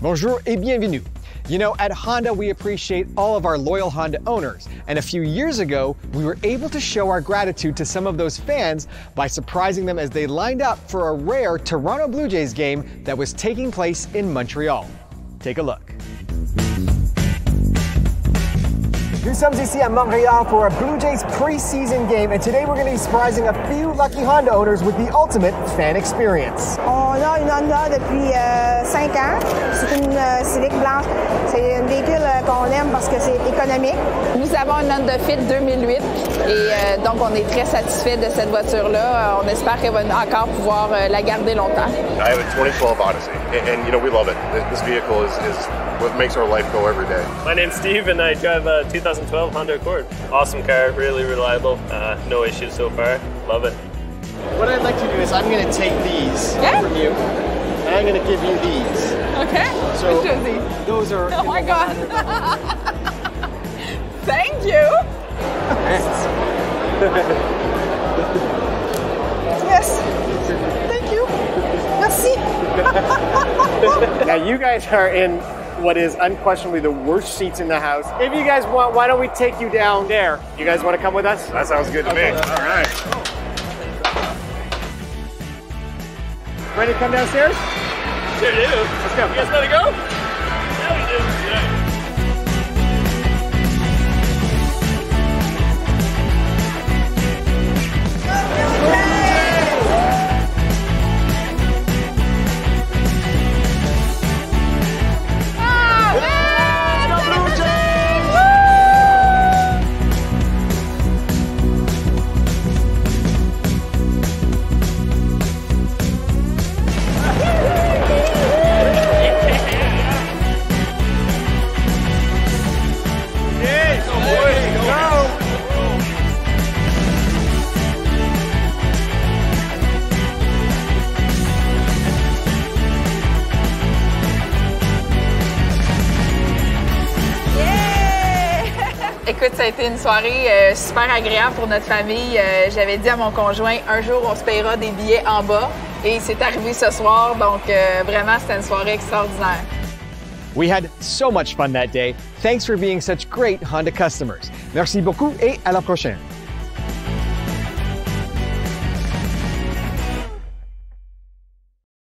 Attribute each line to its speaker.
Speaker 1: Bonjour et bienvenue. You know, at Honda, we appreciate all of our loyal Honda owners. And a few years ago, we were able to show our gratitude to some of those fans by surprising them as they lined up for a rare Toronto Blue Jays game that was taking place in Montreal. Take a look. Nous sommes ici à Montréal for a Blue Jays preseason game, and today we're going to be surprising a few lucky Honda owners with the ultimate fan experience.
Speaker 2: On a une Honda depuis 5 euh, ans. C'est une euh, Civic blanche. C'est un véhicule euh, qu'on aime parce que c'est économique.
Speaker 3: Nous avons une Honda Fit 2008 et donc on est très satisfait de cette voiture-là. On espère qu'elle va encore pouvoir la garder longtemps.
Speaker 4: I have a 2012 Odyssey, and, and you know we love it. This vehicle is, is what makes our life go every day.
Speaker 5: My name's Steve, and I drive a 2012 Honda Accord. Awesome car, really reliable. Uh, no issues so far. Love it.
Speaker 1: What I'd like to do is I'm going to take these
Speaker 3: yeah.
Speaker 1: from you, and I'm going to give you these.
Speaker 3: Okay.
Speaker 1: So
Speaker 3: Which these?
Speaker 1: Those are.
Speaker 3: Oh my god. Thank you.
Speaker 2: yes. Thank you. Merci.
Speaker 1: now you guys are in what is unquestionably the worst seats in the house. If you guys want, why don't we take you down there? You guys want to come with us?
Speaker 4: That sounds good to okay. me. All right.
Speaker 1: Ready to come downstairs?
Speaker 5: Sure do. Let's
Speaker 1: go.
Speaker 5: You guys ready to go?
Speaker 3: Écoute, ça a été une soirée euh, super agréable pour notre famille. Euh, J'avais dit à mon conjoint, un jour, on se payera des billets en bas. Et c'est arrivé ce soir, donc euh, vraiment, c'était une soirée extraordinaire.
Speaker 1: We had so much fun that day. Thanks for being such great Honda customers. Merci beaucoup et à la prochaine.